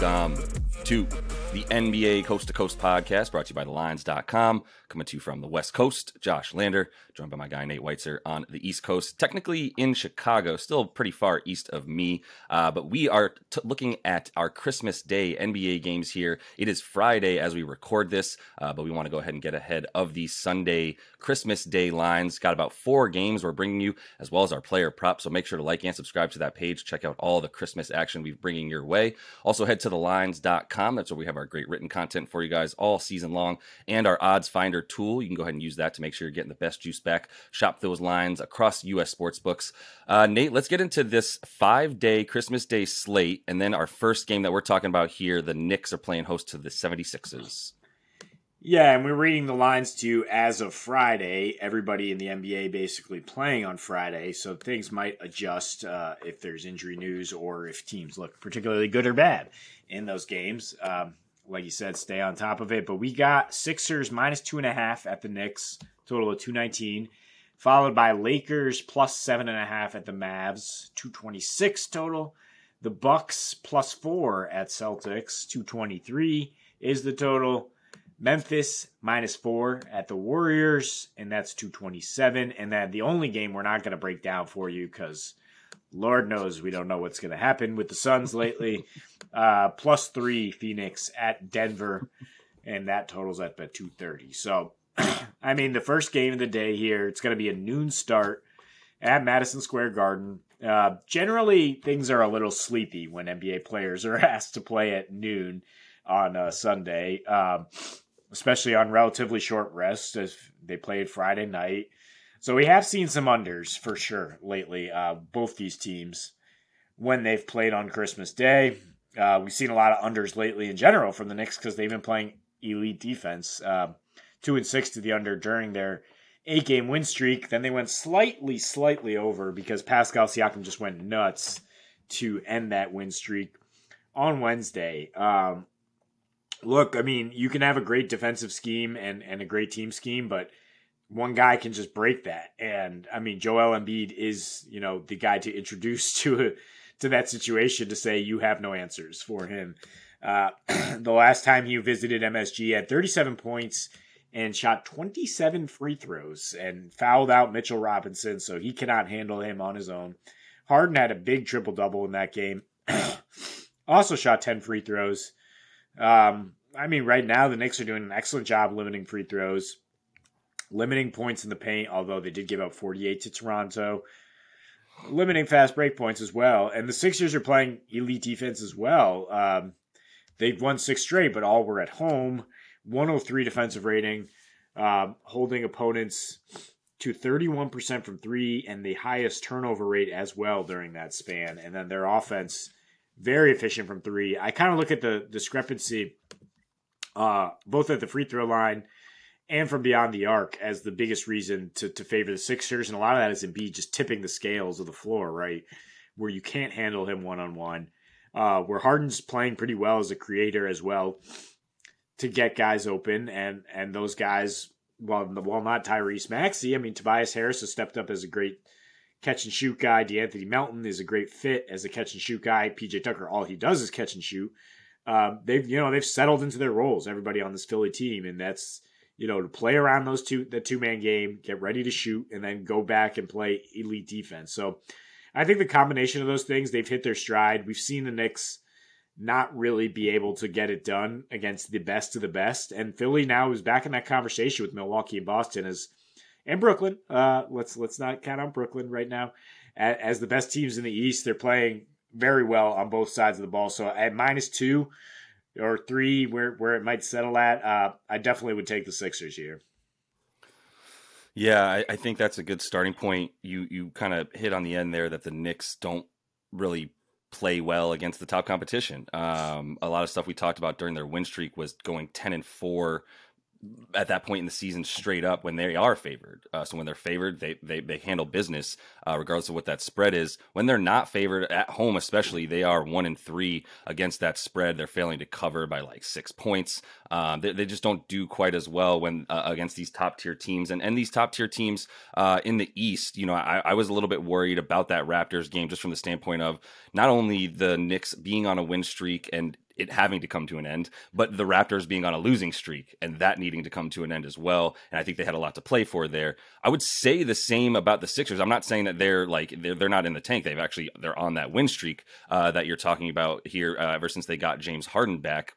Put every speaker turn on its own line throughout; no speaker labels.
Welcome to the NBA Coast to Coast podcast brought to you by TheLines.com. Coming to you from the West Coast, Josh Lander, joined by my guy Nate Weitzer on the East Coast, technically in Chicago, still pretty far east of me. Uh, but we are t- looking at our Christmas Day NBA games here. It is Friday as we record this, uh, but we want to go ahead and get ahead of the Sunday Christmas Day lines. Got about four games we're bringing you, as well as our player prop. So make sure to like and subscribe to that page. Check out all the Christmas action we're bringing your way. Also, head to thelines.com. That's where we have our great written content for you guys all season long and our odds finder tool. You can go ahead and use that to make sure you're getting the best juice back. Shop those lines across U.S. sports books. Uh, Nate, let's get into this five day Christmas Day slate. And then our first game that we're talking about here the Knicks are playing host to the 76ers.
Yeah, and we're reading the lines to you as of Friday. Everybody in the NBA basically playing on Friday, so things might adjust uh, if there's injury news or if teams look particularly good or bad in those games. Um, like you said, stay on top of it. But we got Sixers minus two and a half at the Knicks, total of 219, followed by Lakers plus seven and a half at the Mavs, 226 total. The Bucks plus four at Celtics, 223 is the total. Memphis minus four at the Warriors, and that's 227. And then the only game we're not going to break down for you because Lord knows we don't know what's going to happen with the Suns lately. Uh, plus three Phoenix at Denver, and that totals at 230. So, I mean, the first game of the day here, it's going to be a noon start at Madison Square Garden. Uh, generally, things are a little sleepy when NBA players are asked to play at noon on a Sunday. Um, especially on relatively short rest as they played Friday night. So we have seen some unders for sure lately. Uh, both these teams when they've played on Christmas Day. Uh, we've seen a lot of unders lately in general from the Knicks because they've been playing elite defense. Uh, two and six to the under during their eight game win streak. Then they went slightly, slightly over because Pascal Siakam just went nuts to end that win streak on Wednesday. Um, look, I mean, you can have a great defensive scheme and, and a great team scheme, but one guy can just break that. And I mean, Joel Embiid is, you know, the guy to introduce to to that situation to say you have no answers for him. Uh, the last time he visited MSG had 37 points and shot 27 free throws and fouled out Mitchell Robinson, so he cannot handle him on his own. Harden had a big triple double in that game. also shot 10 free throws. Um, I mean, right now the Knicks are doing an excellent job limiting free throws, limiting points in the paint. Although they did give up 48 to Toronto, limiting fast break points as well. And the Sixers are playing elite defense as well. Um, they've won six straight, but all were at home. 103 defensive rating, um, holding opponents to 31% from three and the highest turnover rate as well during that span. And then their offense very efficient from three. I kind of look at the discrepancy uh, both at the free throw line and from beyond the arc as the biggest reason to, to favor the Sixers. And a lot of that is Embiid just tipping the scales of the floor, right? Where you can't handle him one on one. Where Harden's playing pretty well as a creator as well to get guys open. And and those guys, while, while not Tyrese Maxey, I mean, Tobias Harris has stepped up as a great catch and shoot guy. De'Anthony Melton is a great fit as a catch and shoot guy. PJ Tucker, all he does is catch and shoot. Um, they've you know they've settled into their roles. Everybody on this Philly team, and that's you know to play around those two the two man game, get ready to shoot, and then go back and play elite defense. So I think the combination of those things they've hit their stride. We've seen the Knicks not really be able to get it done against the best of the best, and Philly now is back in that conversation with Milwaukee and Boston as and Brooklyn. Uh, let's let's not count on Brooklyn right now as, as the best teams in the East. They're playing very well on both sides of the ball. So at minus two or three, where where it might settle at, uh, I definitely would take the Sixers here.
Yeah, I, I think that's a good starting point. You you kind of hit on the end there that the Knicks don't really play well against the top competition. Um, a lot of stuff we talked about during their win streak was going ten and four at that point in the season straight up when they are favored. Uh, so when they're favored, they they, they handle business uh, regardless of what that spread is. When they're not favored at home, especially, they are one and three against that spread. They're failing to cover by like six points. Um, they, they, just don't do quite as well when uh, against these top tier teams and and these top tier teams uh, in the East. You know, I, I was a little bit worried about that Raptors game just from the standpoint of not only the Knicks being on a win streak and it having to come to an end, but the Raptors being on a losing streak and that needing to come to an end as well. And I think they had a lot to play for there. I would say the same about the Sixers. I'm not saying that they're like they're, they're not in the tank. They've actually they're on that win streak uh, that you're talking about here uh, ever since they got James Harden back.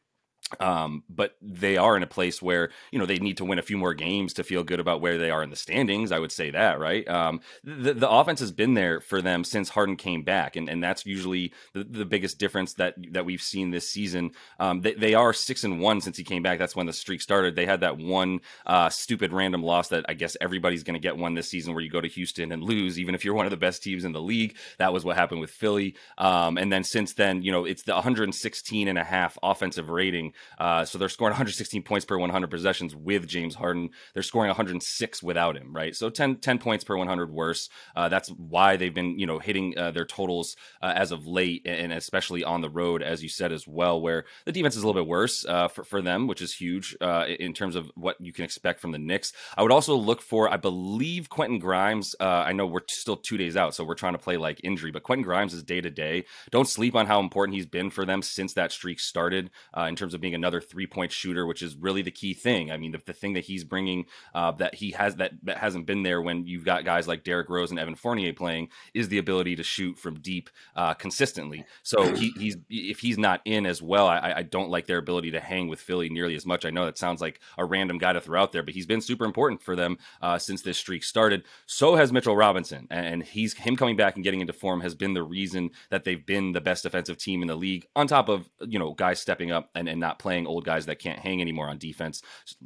Um, but they are in a place where you know they need to win a few more games to feel good about where they are in the standings. I would say that, right? Um, the the offense has been there for them since Harden came back, and, and that's usually the, the biggest difference that that we've seen this season. Um, they, they are six and one since he came back. That's when the streak started. They had that one uh, stupid random loss that I guess everybody's going to get one this season, where you go to Houston and lose, even if you're one of the best teams in the league. That was what happened with Philly. Um, and then since then, you know, it's the 116 and a half offensive rating uh, so they're scoring 116 points per 100 possessions with James Harden. They're scoring 106 without him, right? So 10, 10 points per 100 worse. Uh, that's why they've been, you know, hitting uh, their totals uh, as of late, and especially on the road, as you said as well, where the defense is a little bit worse uh, for, for them, which is huge in terms of what you can expect from the Knicks. I would also look for, I believe, Quentin Grimes. I know we're still two days out, so we're trying to play like injury, but Quentin Grimes is day to day. Don't sleep on how important he's been for them since that streak started in terms of being another three point shooter, which is really the key thing. I mean, the, the thing that he's bringing uh, that he has that that hasn't been there when you've got guys like Derrick Rose and Evan Fournier playing is the ability to shoot from deep uh, consistently. So he, he's if he's not in as well, I, I don't like their ability to hang with Philly nearly as much. I know that sounds like a random guy to throw out there, but he's been super important for them uh, since this streak started. So has Mitchell Robinson, and he's him coming back and getting into form has been the reason that they've been the best defensive team in the league. On top of you know guys stepping up and, and not playing old guys that can't hang anymore on defense.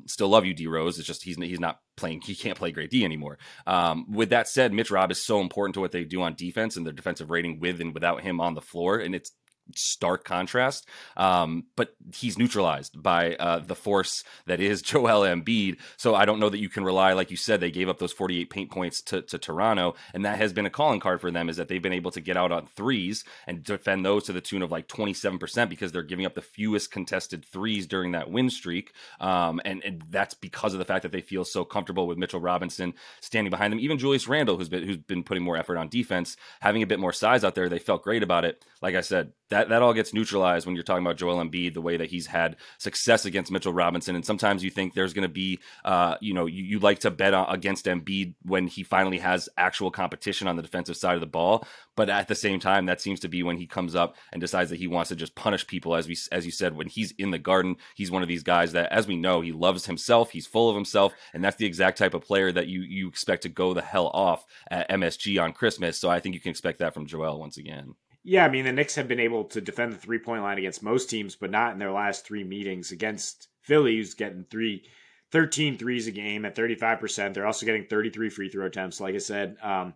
Still love you, D Rose. It's just he's he's not playing. He can't play great D anymore. Um, with that said, Mitch Rob is so important to what they do on defense and their defensive rating with and without him on the floor, and it's stark contrast. Um, but he's neutralized by uh, the force that is Joel Embiid. So I don't know that you can rely, like you said, they gave up those 48 paint points to, to Toronto, and that has been a calling card for them is that they've been able to get out on threes and defend those to the tune of like 27% because they're giving up the fewest contested threes during that win streak. Um, and, and that's because of the fact that they feel so comfortable with Mitchell Robinson standing behind them. Even Julius Randle, who's been who's been putting more effort on defense, having a bit more size out there, they felt great about it. Like I said, that that all gets neutralized when you're talking about Joel Embiid, the way that he's had success against Mitchell Robinson. And sometimes you think there's going to be, uh, you know, you, you like to bet against Embiid when he finally has actual competition on the defensive side of the ball. But at the same time, that seems to be when he comes up and decides that he wants to just punish people. As we, as you said, when he's in the garden, he's one of these guys that, as we know, he loves himself. He's full of himself, and that's the exact type of player that you you expect to go the hell off at MSG on Christmas. So I think you can expect that from Joel once again.
Yeah, I mean, the Knicks have been able to defend the three point line against most teams, but not in their last three meetings against Philly, who's getting three, 13 threes a game at 35%. They're also getting 33 free throw attempts, like I said. Um,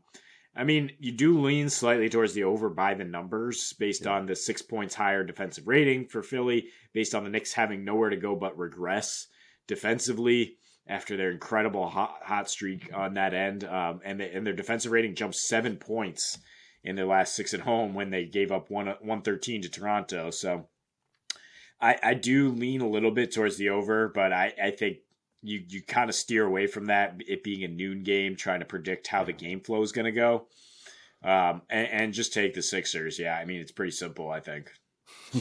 I mean, you do lean slightly towards the over by the numbers based yeah. on the six points higher defensive rating for Philly, based on the Knicks having nowhere to go but regress defensively after their incredible hot, hot streak on that end. Um, and, they, and their defensive rating jumped seven points in their last six at home when they gave up one 113 to Toronto. So I, I do lean a little bit towards the over, but I, I think you you kind of steer away from that, it being a noon game, trying to predict how the game flow is going to go. Um, and, and just take the Sixers. Yeah, I mean, it's pretty simple, I think.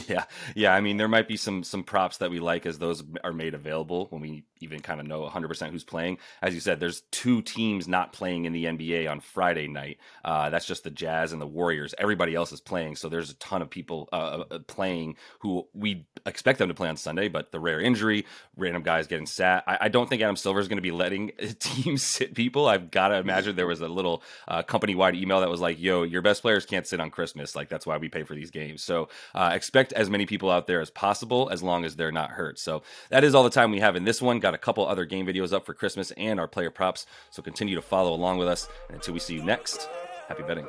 Yeah, yeah. I mean, there might be some some props that we like as those are made available when we even kind of know 100% who's playing. As you said, there's two teams not playing in the NBA on Friday night. Uh, that's just the Jazz and the Warriors. Everybody else is playing, so there's a ton of people uh, uh, uh playing who we expect them to play on Sunday. But the rare injury, random guys getting sat. I, I don't think Adam Silver is going to be letting teams sit people. I've got to imagine there was a little uh, company wide email that was like, "Yo, your best players can't sit on Christmas. Like that's why we pay for these games." So uh, expect as many people out there as possible, as long as they're not hurt. So that is all the time we have in this one. Got a couple other game videos up for Christmas and our player props. So continue to follow along with us. And until we see you next, happy betting.